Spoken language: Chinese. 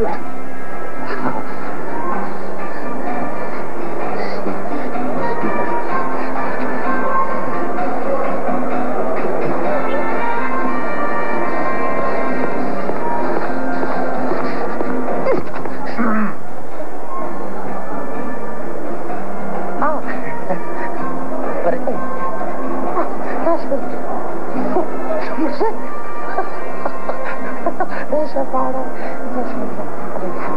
Yeah. 哎，大叔，什么事？哈哈哈哈哈！别了，别说话，别。